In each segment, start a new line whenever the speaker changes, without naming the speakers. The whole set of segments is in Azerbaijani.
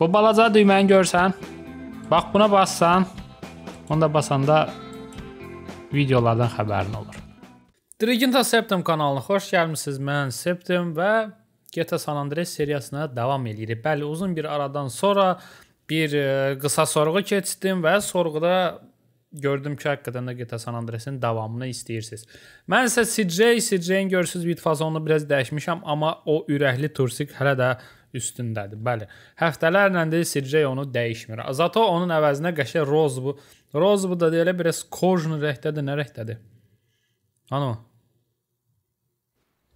Bu balaca düyməni görsən? Bax buna bassan, onda basanda videolardan xəbərin olur. Diligenta Septim kanalına xoş gəlmisiniz. Mən Septim və GTA San Andreas seriyasına davam edirik. Bəli, uzun bir aradan sonra bir e, qısa sorğu keçdim və sorğuda gördüm ki, həqiqətən də GTA San Andreas'in davamını istəyirsiniz. Mən isə CJ, CJ-in görürsüz bit fazonunu biraz dəyişmişəm, amma o ürəkli Tursik hələ də üstündədir. Bəli. Həftələrlə də CJ onu dəyişmir. Zato onun əvəzinə qəşəng roz bu. Roz bu da elə biraz kojun rəngdədir, nə rəngdədir? Ano.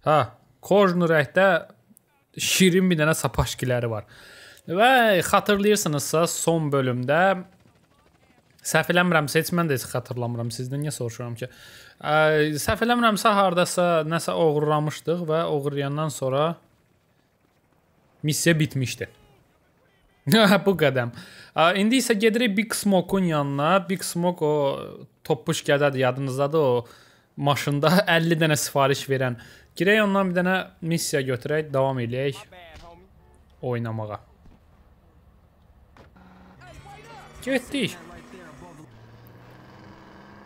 Hə, kojun rəngdə şirin bir dənə sapaşkiləri var. Və xatırlayırsınızsa son bölümdə səhv eləmirəmsə heç mən də heç xatırlamıram. Sizdən niyə soruşuram ki? Ə, səhv eləmirəmsə hardasa nəsə oğurlamışdıq və oğurlayandan sonra missiya bitmişdi. bu qədəm. İndi isə gedirik Big Smoke-un yanına. Big Smoke o toppuş qədədir, yadınızdadır o maşında 50 dənə sifariş verən. Girək ondan bir dənə missiya götürək, davam eləyək oynamağa. Getdik.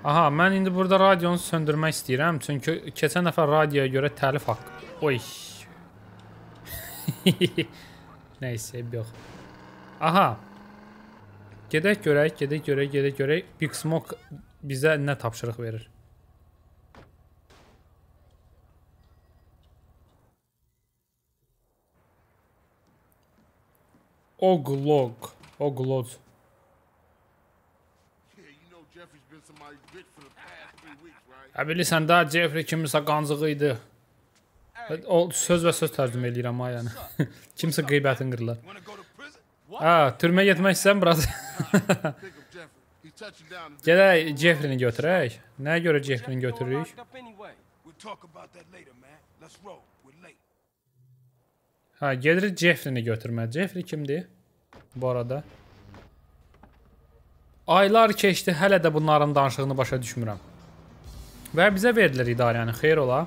Aha, mən indi burada radionu söndürmək istəyirəm, çünki keçən dəfə radioya görə təlif haqqı. Oy. Nəysə, yox. Aha. Gedək görək, gedək görək, gedək görək. Big Smoke bizə nə tapşırıq verir? Oglog. Oglog. Hə bilirsən də Jeffrey kimisə qancığı idi. O söz və söz tərcümə eləyirəm ha yəni. Kimsə qeybətini qırırlar. Ha, türməyə getmək istəyirəm biraz. Gələk Jeffrey-ni götürək. Nəyə görə Jeffrey-ni götürürük? Ha, gedirik Jeffrey-ni götürmə. Jeffrey kimdir? Bu arada. Aylar keçdi, hələ də bunların danışığını başa düşmürəm. Və bizə verilir idarəni, xeyr ola.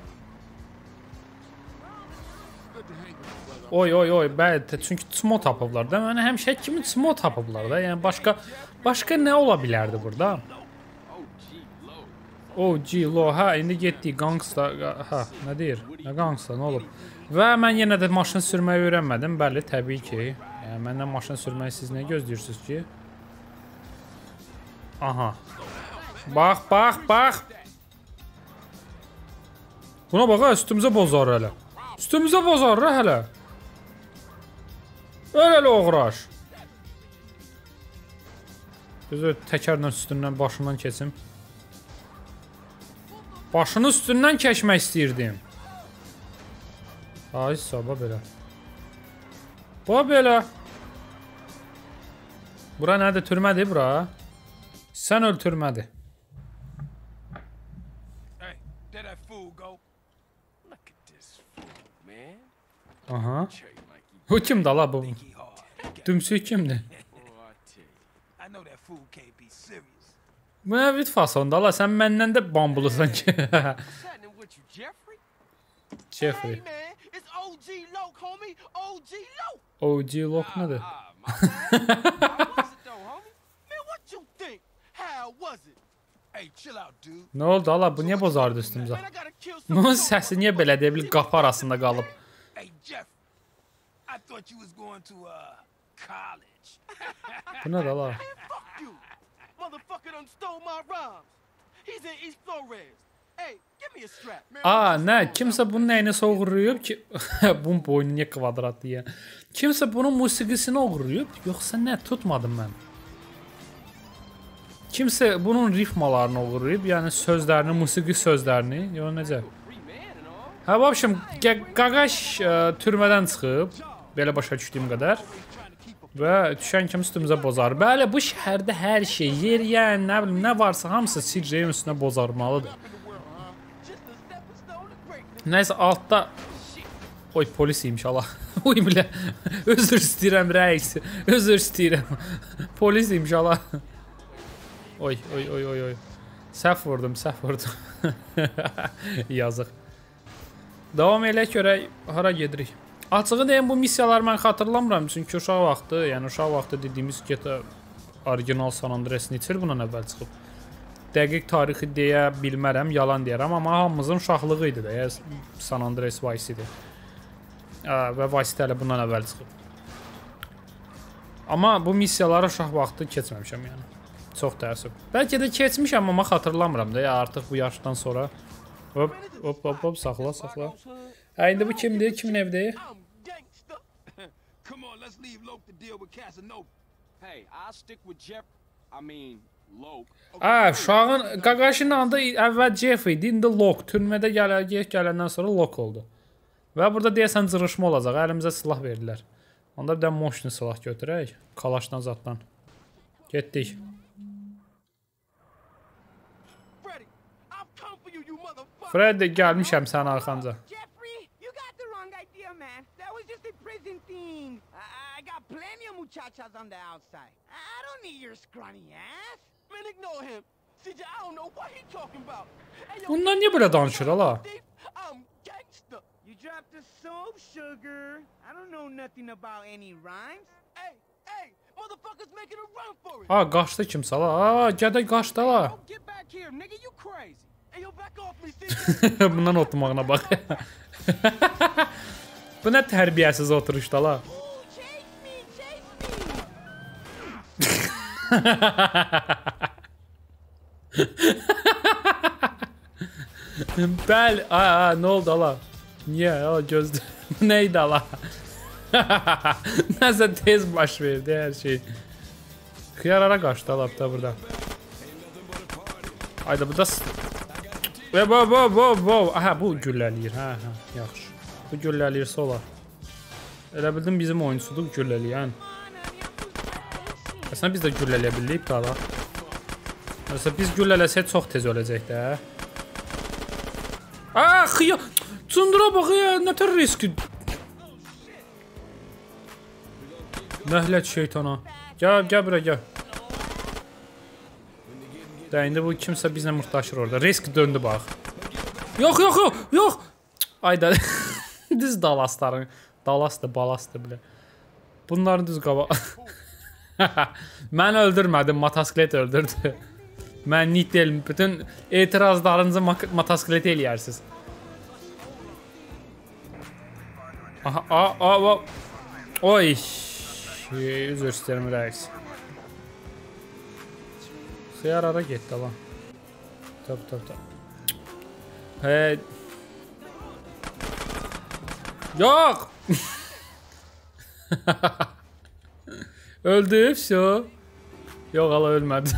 Oy oy oy, bəli, çünki çmo tapıblar da. Mənə həmişə kimi çmo tapıblar da. Yəni başqa başqa nə ola bilərdi burada? OG lo, hə, indi getdik gangsta, hə, nə deyir? Nə gangsta, nə olub? Və mən yenə də maşın sürməyi öyrənmədim. Bəli, təbii ki. Yəni məndən maşın sürməyi siz nə gözləyirsiniz ki? Aha. Bax, bax, bax. Buna bax, üstümüzə bozar hələ. Üstümüzə bozar hələ. Öyle uğraş. Biz öyle təkərlə üstündən başından keçim. Başını üstündən keçmək istəyirdim. Ay sabah belə. Bu belə. Bura nədir? Türmədir bura. Sən öl türmədir. Aha. O kimdir la bu? Dümsük kimdir? Bu nə vid fasonda la sən məndən də bambulusan ki. Jeffrey. OG Lok nədir? Nə oldu ala bu niyə bozardı üstümüzə? Bunun səsi niyə belə deyə bilir qapı arasında qalıb? I thought you was going to uh college. Bu ne la? Fuck you. Motherfucker done stole my rhymes. He's in East Flores. Hey, give me a strap. Aa, ah, nə, kimsə bunun nəyini oğurlayıb ki, bunun boynu niyə kvadrat deyə. Kimsə bunun musiqisini oğurlayıb, yoxsa nə tutmadım mən. Kimsə bunun ritmalarını oğurlayıb, yəni sözlərini, musiqi sözlərini, yox necə? Hə, vəbşim, qaqaş ə, e, türmədən çıxıb. Belə başa düşdüyüm qədər. Və düşən kimi üstümüzə bozar. Bəli, bu şəhərdə hər şey, yer, yəni, nə bilim, nə varsa hamısı CJ-nin üstünə bozarmalıdır. Nəysə altda Oy polis imiş Allah. Oy bilə. Özür istəyirəm rəis. Özür istəyirəm. polis imiş Allah. Oy oy oy oy oy. Səhv vurdum, səhv vurdum. Yazıq. Davam elək görək hara gedirik. Açığı deyim bu missiyaları mən xatırlamıram çünki uşaq vaxtı, yəni uşaq vaxtı dediyimiz GTA orijinal San Andreas neçə il bundan əvvəl çıxıb. Dəqiq tarixi deyə bilmərəm, yalan deyərəm, amma hamımızın uşaqlığı idi də, yəni San Andreas Vice idi. Və Vice hələ bundan əvvəl çıxıb. Amma bu missiyaları uşaq vaxtı keçməmişəm yəni. Çox təəssüf. Bəlkə də keçmişəm, amma xatırlamıram da, ya artıq bu yaşdan sonra. Hop, hop, hop, hop, saxla, saxla. Hə, indi bu kimdir? Kimin evidir?
Let's leave Loke to deal with Casanova.
Hey, I'll stick with Jeff. I mean, Loke.
Hə, uşağın Qaqaşinin adı əvvəl Jeff idi, indi Lok. Türmədə gələ gələndən sonra Lok oldu. Və burada deyəsən cırışma olacaq. Əlimizə silah verdilər. Onda bir də moşni silah götürək. Kalaşdan zatdan. Getdik.
Freddy
gəlmişəm sənin arxanca.
Jeffrey, you got the wrong idea, man. That was just a prison thing. I, I got plenty of muchachas on the outside. I don't need your scrawny ass.
Man, ignore him. CJ, I don't know what he talking about.
Bundan niyə belə danışır hala?
You dropped the soap, sugar. I don't know nothing about any rhymes.
Hey, hey, motherfuckers making a run for it.
Ha, qaçdı kimsə la. Ha, gədə qaçdı la.
Get back here, nigga. You crazy.
Hey, yo, back off me, CJ.
Bundan oturmağına bax. Bu nə tərbiyəsiz oturuşda la. Bəli, a, a, nə oldu ala? Niyə? Gözdə. Bu nə idi ala? Nəsə tez baş verdi hər şey. Xiyarara qaçdı ala da burada. Ayda bu da s- Və bo bo bo bo. Aha bu güllələyir. Hə, hə, yaxşı. Bu güllələyirsə olar. Elə bildim bizim oyunçudur güllələyən. Əslində biz də güllələyə bildik də ala. Məsələn biz güllələsək çox tez öləcək də. Ax ya. Cundura bax ya, nə tər risk. Nəhlət şeytana. Gəl, gəl bura gəl. Də indi bu kimsə bizlə mırtdaşır orada. Risk döndü bax. Yox, yox, yox, yox. Ayda. düz dalasların. Dalasdı, balastı bilə. Bunların düz qaba. Mən öldürmədim, motosiklet öldürdü. Mən nit deyiləm. Bütün etirazlarınızı motosiklet eləyərsiniz. Aha, a, a, a. Oy. Üzr istəyirəm rəis. Xiyarara getdi lan. Tabi tabi tabi. He. Yok. Öldü, все. Yok hala ölmədi.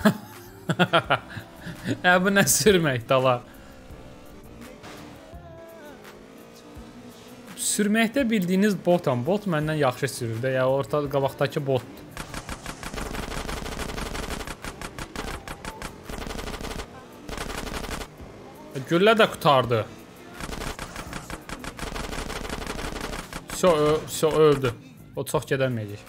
Hə bu nə sürmək dala. Sürməkdə bildiyiniz botam. Bot məndən yaxşı sürür də. Ya orta qabaqdakı bot. Güllə də qutardı. Şo, şo öldü. O çox gedəməyəcək.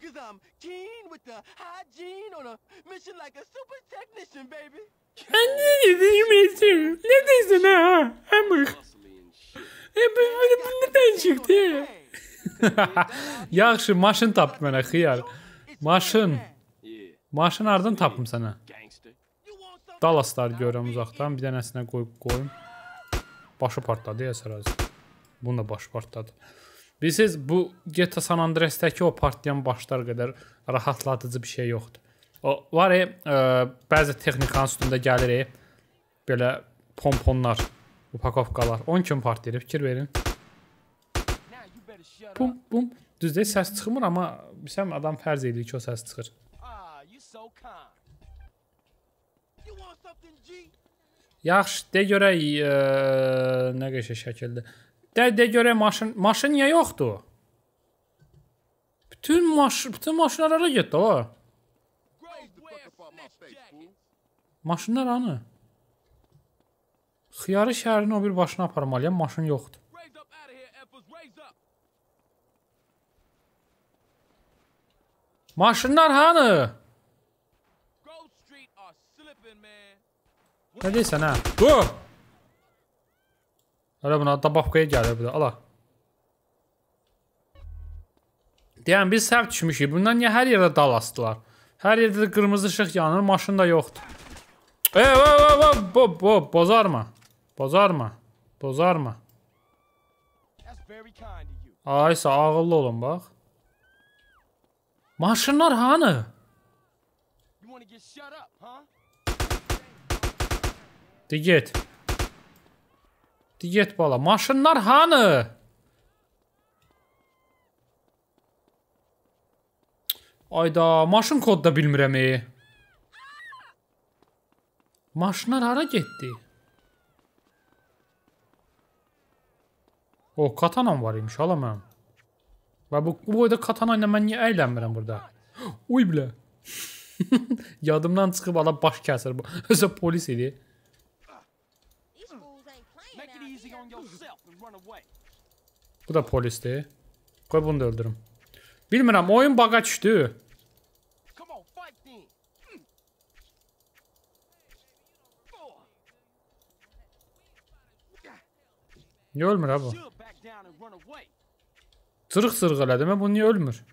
Cause I'm keen with the hygiene on a mission like a super technician, baby.
Nə deyirsən? Nə deyirsən ha? Əmr.
Hustly and shit.
E bu bu nədən çıxdı? Yaxşı, maşın tap mənə xiyar. Maşın. Maşın hardan tapım sənə? Dallaslar görürəm uzaqdan. Bir dənəsinə qoyub qoyum. Başı partladı ya sərəz. Bunun da başı partladı. Bilirsiniz bu GTA San Andreas'təki o partlayan başlar qədər rahatladıcı bir şey yoxdur. O var ə, bəzi texnikanın üstündə gəlir, e, belə pomponlar, upakovkalar. 10 kim partlayır, fikir verin. Bum bum. Düzdür, səs çıxmır, amma bilsəm adam fərz edir ki, o səs çıxır. Yaxşı, de görək ə, nə qəşəng şəkildə. De de görə maşın maşın niyə yoxdur? Bütün maş bütün maşınlar hara getdi o? Maşınlar hanı? Xiyarı şəhərin o bir başına aparmalıyam, maşın yoxdur. Maşınlar hanı? Nə deyirsən hə? Bu. Hələ buna da babkaya gəlir bu da. Ala. Deyən biz səhv düşmüşük. Bundan niyə hər yerdə dal asdılar? Hər yerdə də qırmızı işıq yanır, maşın da yoxdur. Ey, ey, ey, ey, bo, bo, bozarma. Bozarma. Bozarma. Aysa ağıllı olun bax. Maşınlar hanı? De get. De get bala. Maşınlar hanı? Ayda, maşın kod da bilmirəm. e. Maşınlar hara getdi? O, katanam var imiş, hala mən. Və bu, bu boyda katana ilə mən niyə əylənmirəm burada? Uy bilə. Yadımdan çıxıb ala baş kəsir bu. Özə polis idi. Bu da polisdir. Qoy bunu da öldürüm. Bilmirəm, oyun baqa düşdü.
Come on, fight then.
Niyə ölmür ha bu?
Should back down and run away.
Cırıq-cırıq elədi. Mən bu niyə ölmür?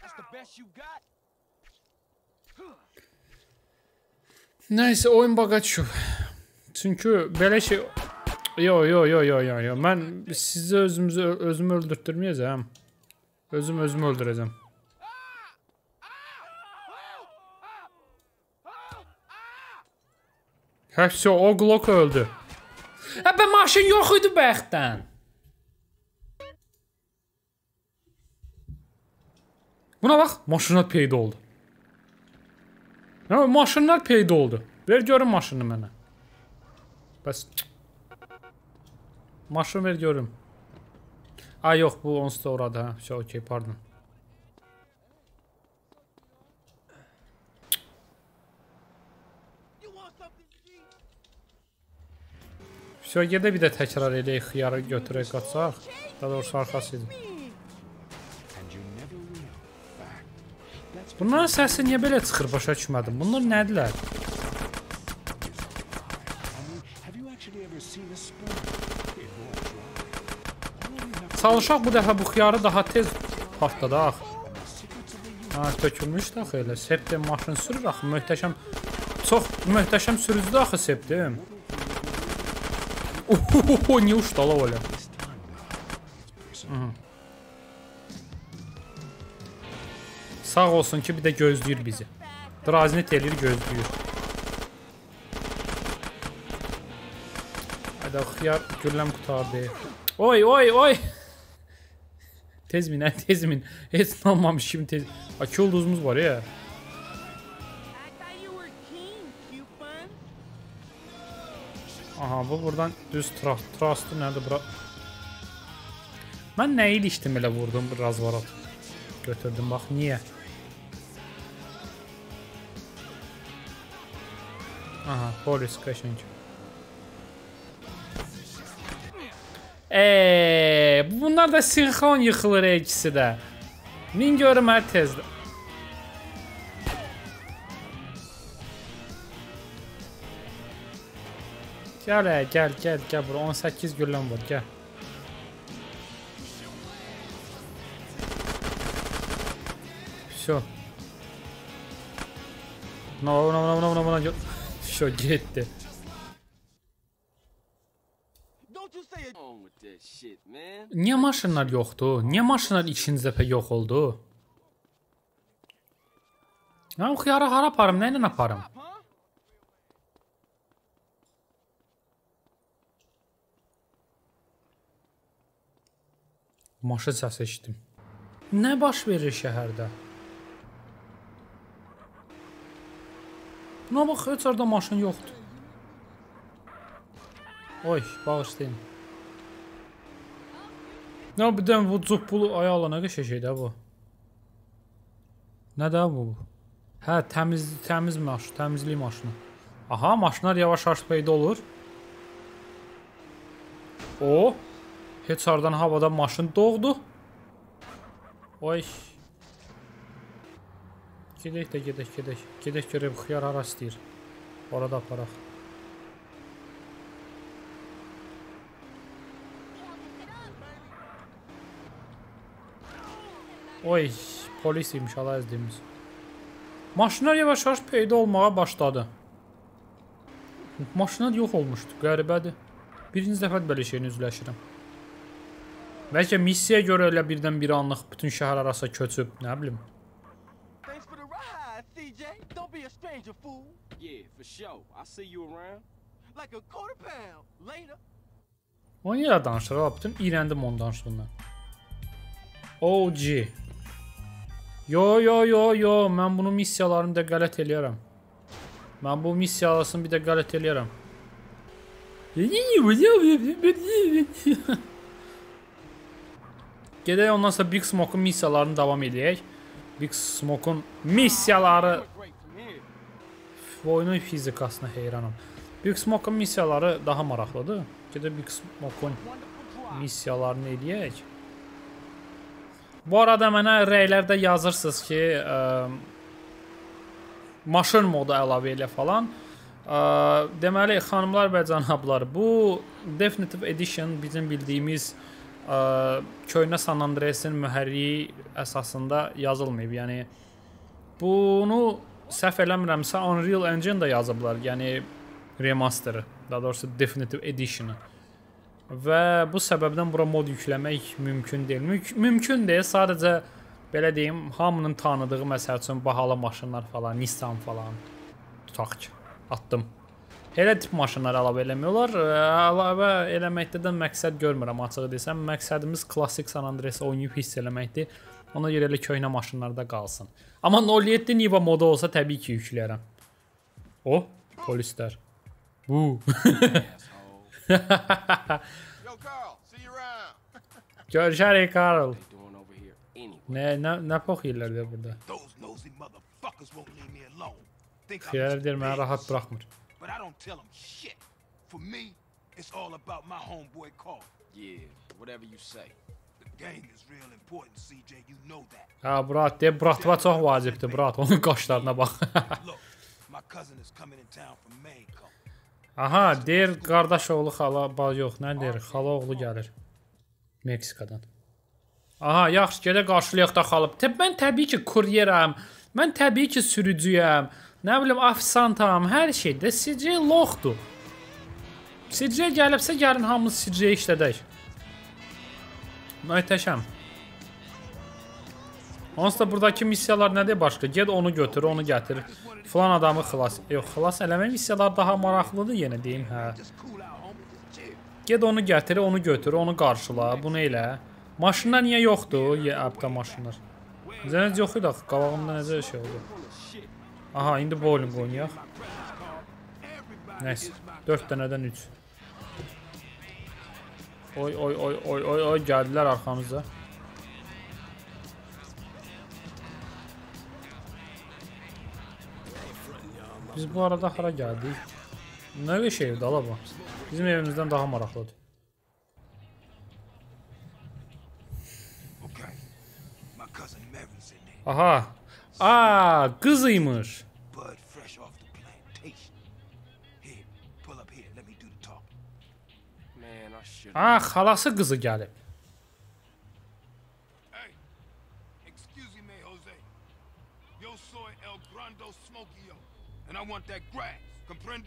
That's the best you got.
Nəysə, oyun baqa düşüb. Çünki belə şey Yo, yo, yo, yo, yo, yo. Mən sizi özümüzü özümü öldürtməyəcəm. Özüm özümü öldürəcəm. Hepsi o Glock öldü. Hə, bə maşın yox idi bəxtdən. Buna bax, maşınlar peyda oldu. Ya maşınlar peyda oldu. Ver görüm maşını mənə. Bəs Maşın ver görüm. Ay yox, bu onsuz da orada hə. Şey, okey, pardon.
You want something, G?
Все, gedə bir də təkrar eləyək, xiyarı götürək, qaçaq. Daha doğrusu arxası Bunların səsi niyə belə çıxır, başa düşmədim. Bunlar
dry.
Çalışaq bu dəfə bu xiyarı daha tez partladaq. Ha, tökülmüş də axı elə. Septim maşın sürür axı, möhtəşəm. Çox möhtəşəm sürücüdür axı Septim. Ohohoho, niyə uçdu ala elə? Mhm. Sağ olsun ki, bir də gözləyir bizi. Draznit eləyir, gözləyir. Hayda, xiyar gülləm qutardı. Oy, oy, oy. Tez min, hə, tez min. Heç inanmamış kimi tez. Aki ulduzumuz var ya. Aha, bu buradan düz trust, trust'ı nədir bura? Mən nə ilişdim elə vurdum razvarat. Götürdüm bax niyə? Aha, polis qəşəng. Eee, bunlar da sinxron yıxılır ikisi də. Min görüm hər tezdə. Gəl, ə, gəl, gəl, gəl bura 18 gülləm var, gəl. Всё. No, no, no, no, no, no,
Şo gitti.
Niyə maşınlar yoxdur? Niyə maşınlar ikinci dəfə yox oldu? Mən xiyara hara aparım? Nə ilə aparım? Maşın səsi eşitdim. Nə baş verir şəhərdə? Buna bax, heç orada maşın yoxdur. Oy, bağışlayın. Ya bir dənə bu cuppulu ayaqla nə qəşəng şeydir bu. Nədir bu? Hə, təmiz təmiz maşın, təmizlik maşını. Aha, maşınlar yavaş-yavaş peyda olur. O, heç hardan havada maşın doğdu. Oy. Gedək də gedək, gedək. Gedək görək bu xiyar hara istəyir. Orada aparaq. Oy, polis imiş Allah əzdiyimiz. Maşınlar yavaş-yavaş peyda olmağa başladı. Maşınlar yox olmuşdu, qəribədir. Birinci dəfə belə şeylə üzləşirəm. Bəlkə missiyaya görə elə birdən bir anlıq bütün şəhər arası köçüb, nə bilim.
Stranger, fool.
Yeah, for sure. I'll see you around.
Like a quarter pound. Later.
Danışır? Ha, bütün iyrəndim onun danışdığından. OG. Yo yo yo yo, mən bunu missiyalarını da qələt eləyərəm. Mən bu missiyasını bir də qələt eləyərəm. Gedək ondan sonra Big Smoke-un missiyalarını davam edək. Big Smoke-un missiyaları. Bu oyunun fizikasına heyranam. Big Smoke-un missiyaları daha maraqlıdır. Gedək Big Smoke-un missiyalarını eləyək. Bu arada mənə rəylərdə yazırsınız ki, ə, maşın modu əlavə elə falan. Ə, deməli, xanımlar və cənablar, bu Definitive Edition bizim bildiyimiz ə, köhnə San Andreas'in mühərriri əsasında yazılmayıb. Yəni bunu səhv eləmirəmsə Unreal Engine-də yazıblar. Yəni remasterı, daha doğrusu Definitive Edition-ı. Və bu səbəbdən bura mod yükləmək mümkün deyil. Mümk mümkün deyil, sadəcə belə deyim, hamının tanıdığı məsəl üçün bahalı maşınlar falan, Nissan falan tutaq ki, atdım. Elə tip maşınlar əlavə eləmiyorlar. Əlavə eləməkdə də məqsəd görmürəm açığı desəm. Məqsədimiz klassik San Andreas oynayıb hiss eləməkdir. Ona görə elə köhnə maşınlarda qalsın. Amma 07 Niva modu olsa təbii ki yükləyərəm. O, polislər. Bu.
Yo, Carl, see you around.
Görüşərik Karl.
They doing over here anyway.
Nə nə nə poxuyurlar da burada.
Those nosy motherfuckers won't leave me alone. Think I'm
Xiyar
just
deyir mənə
big
rahat
shit,
buraxmır.
But I don't tell them shit. For me, it's all about my homeboy Carl.
Yeah, whatever you say.
Ha, brat, de bratva çox vacibdir, brat. Onun qaşlarına bax. Aha, deyir qardaş oğlu xala, ba yox, nə deyir? Xala oğlu gəlir. Meksikadan. Aha, yaxşı, gedə qarşılayaq da xalıb. Təb mən təbii ki kuryerəm. Mən təbii ki sürücüyəm. Nə bilim, ofisantam, hər şeydə CJ loxdur. CJ gəlibsə gəlin hamımız CJ işlədək. Möhtəşəm. Onsuz da buradakı missiyalar nədir başqa? Get onu götür, onu gətir. Falan adamı xilas. Yox, xilas eləmə missiyalar daha maraqlıdır yenə deyim, hə. Get onu gətir, onu götür, onu qarşıla, bunu elə. Maşınlar niyə yoxdur? Ye, apta maşınlar. Zənət yox idi axı, qabağımda necə şey oldu. Aha, indi bowling oynayaq. Nəysə, 4 dənədən 3. Oy, oy, oy, oy, oy, oy, gəldilər arxamıza. Biz bu arada hara gəldik? Nə bir şeydir ala bu? Bizim evimizdən daha maraqlıdır.
Okay. My cousin Mary's in there.
Aha. Aa, qız
Ha halası kızı gelip. and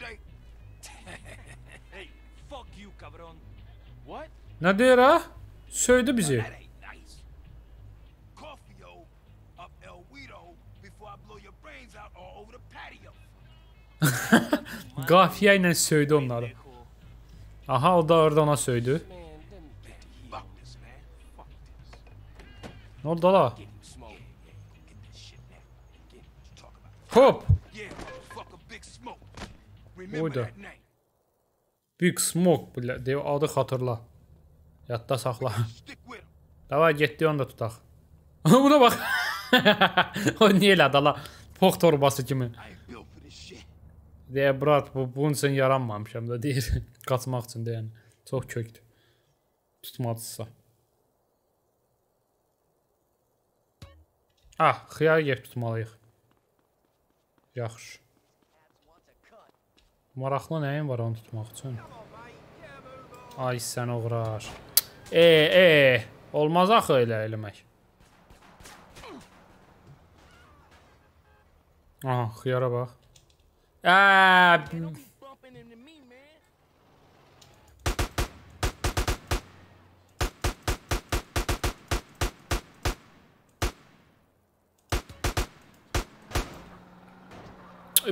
Ne diyor ha? Söyledi bizi. Gafiye ile söyledi onları. Aha, o da orada ona söydü.
Man, let me get to here.
Fuck this, man. Fuck this.
Nə oldu ala?
Getting smoke.
Get this shit now. Get what you talk about.
Hop.
Yeah, motherfucker, Big Smoke. Remember
Order.
that name.
Big Smoke bilə, deyə adı xatırla. Yadda saxla.
Stick with him.
Davay getdi onu da tutaq. Buna bax. o niyə elədi ala? Pox torbası kimi. Deyə brat bu bunun üçün yaranmamışam da deyir. Qaçmaq üçün də yəni. Çox kökdür. Tutmazsa. Ah, xiyar yeyib tutmalıyıq. Yaxşı. Maraqlı nəyin var onu tutmaq üçün? Ay sən oğrar. E, e, olmaz axı elə eləmək. Aha, xiyara bax.
Me, man.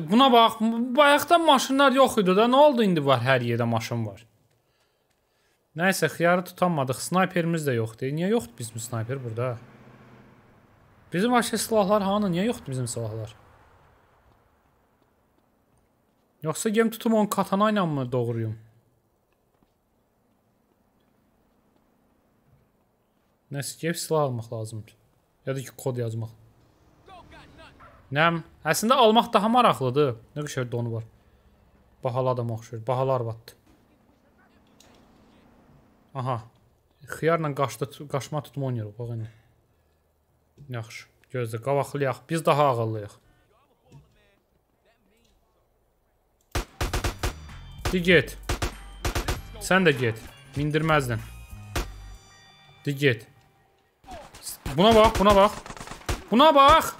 Buna bax, bayaqdan maşınlar yox idi da, nə oldu indi var hər yerdə maşın var. Nəysə, xiyarı tutanmadıq. Snayperimiz də yoxdur. Niyə yoxdur bizim snayper burada? Bizim vəhşi silahlar hanı? Niyə yoxdur bizim silahlar? Yoxsa gem tutum onu katana ilə mı doğruyum? Nəsə, gep silah almaq lazımdır. Ya da ki, kod yazmaq. Nəm? Əslində almaq daha maraqlıdır. Nə qəşəng donu var. Bahalı adam oxşur. Bahalı arvaddır. Aha. Xiyarla qaçdı, qaçma tutma oynayırıq bax indi. Yaxşı. Gözlə, qavaqlayaq. Biz daha ağıllıyıq. Di get. Sən də get. Mindirməzdin. Di get. Buna bax, buna bax. Buna bax.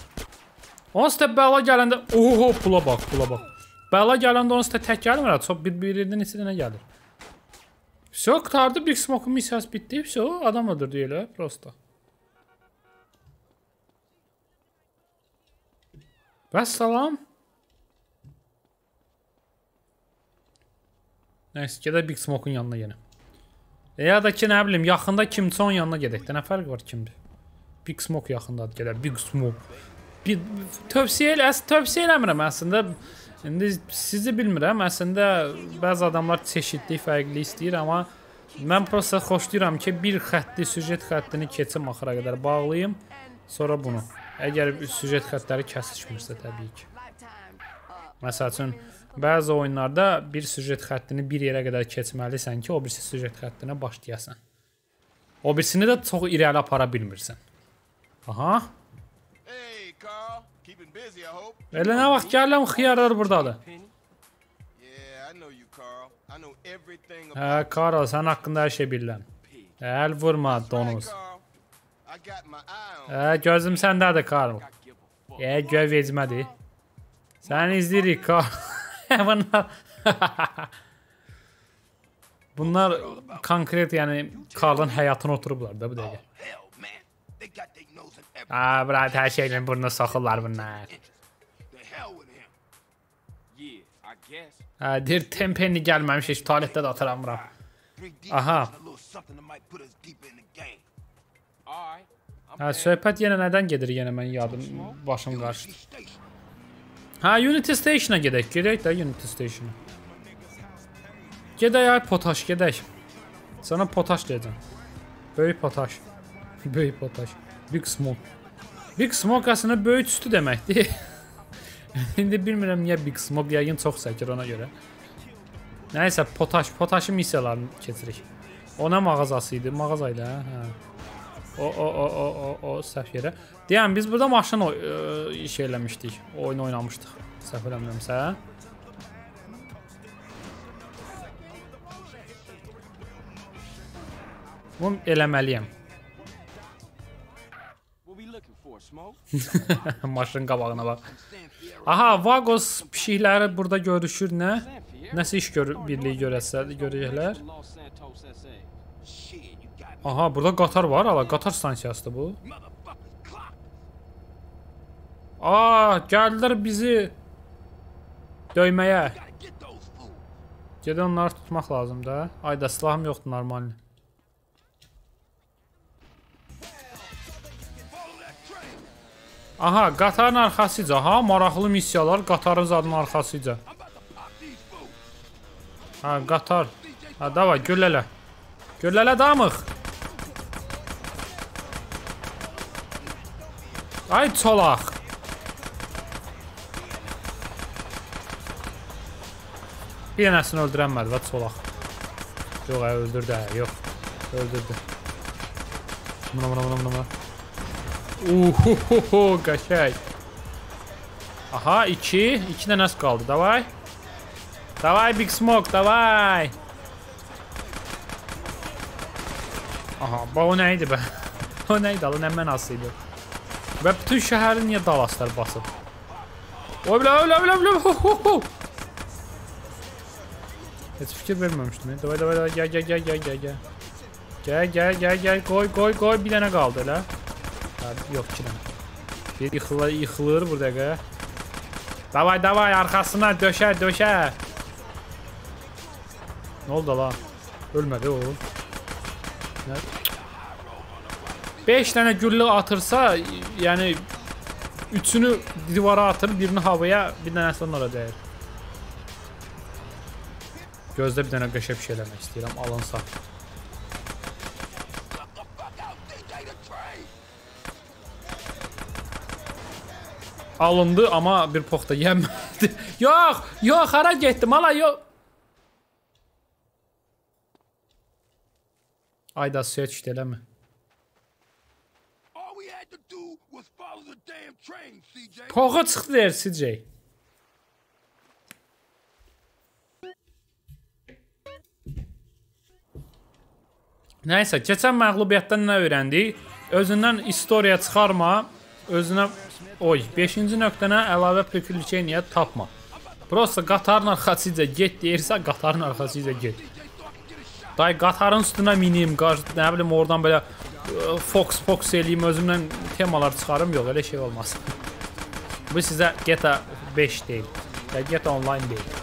Onsuz da bəla gələndə, oho, pula bax, pula bax. Bəla gələndə onsuz da tək gəlmir, ha, çox bir-birindən neçə dənə gəlir. Все, qurtardı, Big Smoke missiyası bitdi. Все, adam öldürdü elə, prosta. Bəs salam. Nəysə, gedək Big Smoke-un yanına yenə. E, ya da ki, nə bilim, yaxında kimsə onun yanına gedək də. Nə fərq var kimdir? Big Smoke yaxındadır, gedək. Big Smoke. Bir tövsiyə elə, əs tövsiyə eləmirəm əslində. İndi sizi bilmirəm. Əslində bəzi adamlar çeşidli, fərqli istəyir, amma mən prosta xoşlayıram ki, bir xətti, süjet xəttini keçim axıra qədər bağlayım, sonra bunu. Əgər süjet xəttləri kəsişmirsə təbii ki. Məsəl üçün bəzi oyunlarda bir süjet xəttini bir yerə qədər keçməlisən ki, o birisi süjet xəttinə başlayasan. O birisini də çox irəli apara bilmirsən. Aha. Elə nə vaxt gələm xiyarlar burdadır. Hə, Karol, sən haqqında hər şey bilirəm. Əl vurma, donuz. Hə, gözüm səndədir, Karol. E, göy vecmədir. Səni izləyirik, Karol. Bunlar Bunlar konkret, yəni Karlın həyatına oturublar da bu dəqiqə.
hell, man. They got their nose in every
Ha, bura hər şeylə burnuna soxurlar bunlar.
the hell with him.
Yeah, I guess.
Hə, deyir tempenli gəlməmiş heç tualetdə də atıramıram.
Three deep
Aha.
is a little something that might put us deeper in the game.
All right. I'm
Hə,
down.
söhbət yenə nədən gedir yenə mən yadım, başım qarışdı. Hə, Unity Station-a gedək. Gedək də Unity Station-a. Gedək ay potaş, gedək. Sana potaş deyəcəm. Böyük potaş. Böyük potaş. Big Smoke. Big Smoke əslində böyük üstü deməkdir. İndi bilmirəm niyə Big Smoke yəqin çox çəkir ona görə. Nəysə, potaş, potaşı missiyalarını keçirik. O nə mağazası idi? Mağaza idi, hə? Hə. O, o, o, o, o, o, səhv yerə. Deyəm, biz burada maşın ə, iş eləmişdik. Oyun oynamışdıq. Səhv eləmirəmsə. Bunu eləməliyəm. Maşın qabağına bax. Aha, Vagos pişikləri burada görüşür nə? Nəsə iş gör birliyi görəsə görəcəklər. Aha, burada qatar var, ala qatar stansiyasıdır bu. Aa, gəldilər bizi döyməyə. Gedə onları tutmaq lazımdır. da. Ayda silahım yoxdur normal. Aha, qatarın arxasıca. Ha, maraqlı missiyalar qatarın zadının arxasıca. Ha, qatar. Ha, davay, güllələ. Güllələ damıq. Ay çolaq. Bir dənəsini öldürənmədi və çolaq. Yox, ə, öldürdü, hə, yox. Öldürdü. Buna, buna, buna, buna. Uhuhuhu, qəşəng. Aha, 2. 2 dənəsi qaldı. Davay. Davay Big Smoke, davay. Aha, bax o nə idi bə? o nə idi? Nə mənası idi? Və bütün şəhəri niyə dalaslar basıb? O bilə, ölə, ölə, ölə. Hu, hu, hu. Heç fikir verməmişdim. Davay, davay, davay, gəl, gəl, gəl, gəl, gəl, gəl. Gəl, gəl, gəl, gəl, qoy, qoy, qoy. Bir dənə qaldı elə. Hə, yox, iki dənə. Bir yıxılır, yıxılır burada dəqiqə. Davay, davay, arxasına döşə, döşə. Nə oldu la? Ölmədi o. Nə? 5 dənə güllə atırsa, yəni üçünü divara atır, birini havaya, bir dənəsini ora dəyir. Gözdə bir dənə qəşəng bir şey eləmək istəyirəm, alınsa. Alındı, amma bir poxta yemədi. yox, yox, hara getdim? Hala yox. Ayda suya düşdü eləmi?
All we had to do was follow the damn train, CJ.
Poxa çıxdı deyir CJ. Nəysə, keçən məğlubiyyətdən nə öyrəndik? Özündən istoriya çıxarma, özünə oy, 5-ci nöqtənə əlavə privilegiya tapma. Prosta qatarın arxasıca get deyirsə, qatarın arxasıca get. Day qatarın üstünə minim, qaç, nə bilim oradan belə ə, Fox Fox eləyim, özümdən temalar çıxarım, yox, elə şey olmaz. Bu sizə GTA 5 deyil. Ya GTA Online deyil.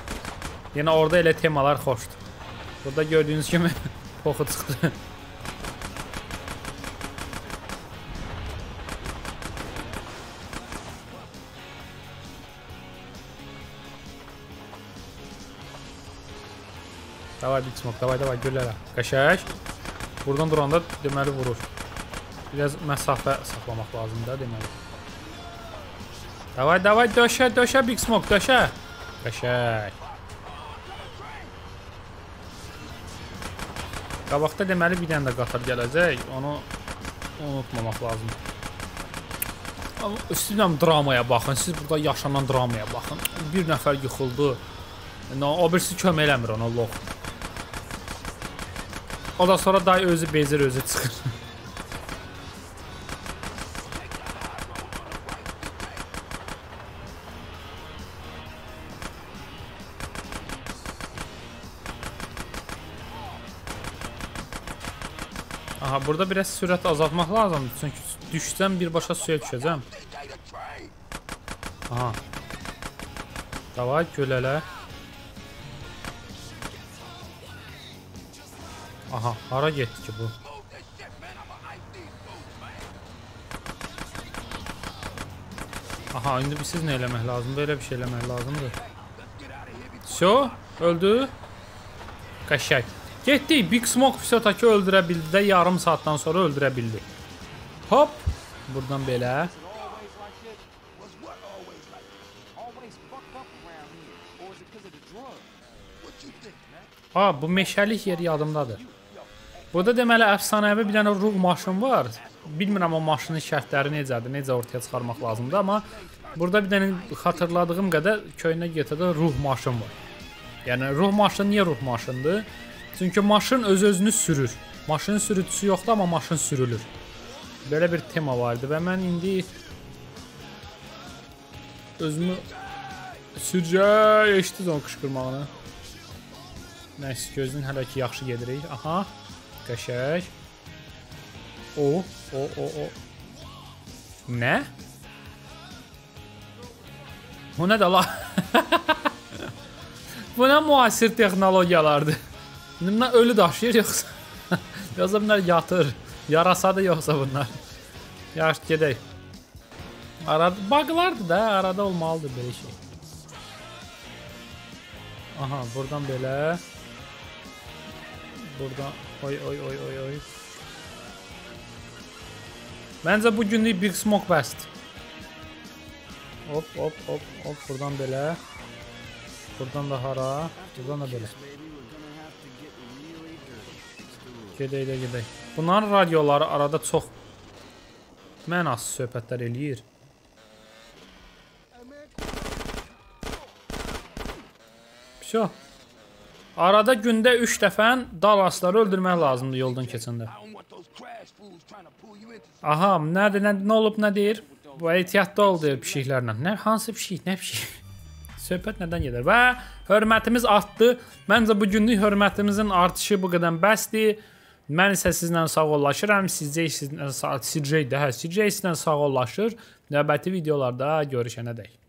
Yəni orada elə temalar xoşdur. Burada gördüyünüz kimi poxu çıxdı. Davay Big Smoke, davay davay güllələ. Qəşəng. Buradan duranda deməli vurur. Biraz məsafə saxlamaq lazımdır deməli. Davay davay döşə döşə Big Smoke döşə. Qəşəng. Qabaqda deməli bir dənə də qatar gələcək. Onu unutmamaq lazımdır. İstəyirəm dramaya baxın. Siz burada yaşanan dramaya baxın. Bir nəfər yıxıldı. O birisi kömək eləmir ona lox. O da sonra day özü bezir, özü çıxır. Aha, burada biraz sürət azaltmaq lazımdır. Çünki düşsəm birbaşa suya düşəcəm. Aha. Davay gölələ. Aha, hara getdi ki bu? Aha, indi siz nə eləmək lazımdır? Belə bir şey eləmək lazımdır. Şo, öldü. Qəşəng. Getdik. Big Smoke Fisotaki öldürə bildi də yarım saatdan sonra öldürə bildi. Hop. Buradan belə. Ha, bu meşəlik yeri yadımdadır. Burada deməli əfsanəvi bir dənə ruh maşın var. Bilmirəm o maşının şərtləri necədir, necə ortaya çıxarmaq lazımdır, amma burada bir dənə xatırladığım qədər köynə GTA-da ruh maşın var. Yəni ruh maşını niyə ruh maşındır? Çünki maşın öz özünü sürür. Maşının sürücüsü yoxdur, amma maşın sürülür. Belə bir tema vardı və mən indi özümü sürəcək, eşitdiniz onun qışqırmağını. Nəysə, gözün hələ ki yaxşı gedirik. Aha. Qəşəng. O, o, o, o. Nə? Bu nə də la? Bu nə müasir texnologiyalardır? İndi bunlar ölü daşıyır yoxsa? yoxsa bunlar yatır. Yarasadır yoxsa bunlar? Yaxşı gedək. Arada baqlardır da, arada olmalıdır belə şey. Aha, buradan belə. Buradan oy oy oy oy oy. Məncə bu günlük Big Smoke bəsdir. Hop hop hop hop buradan belə. Buradan da hara? Buradan da belə gedək də gedək. Bunların radioları arada çox mənasız söhbətlər eləyir. Vəsə. Arada gündə 3 dəfən dalasları öldürmək lazımdır yoldan keçəndə. Aha, nədir, nə, nə olub, nə deyir? Bu ehtiyatlı ol deyir pişiklərlə. Nə, hansı pişik, nə pişik? Söhbət nədən gedir? Və hörmətimiz artdı. Məncə bu günlük hörmətimizin artışı bu qədər bəsdir. Mən isə sizlə sağollaşıram. Sizcə sizlə CJ də, hə, CJ sizlə sağollaşır. Növbəti videolarda görüşənədək.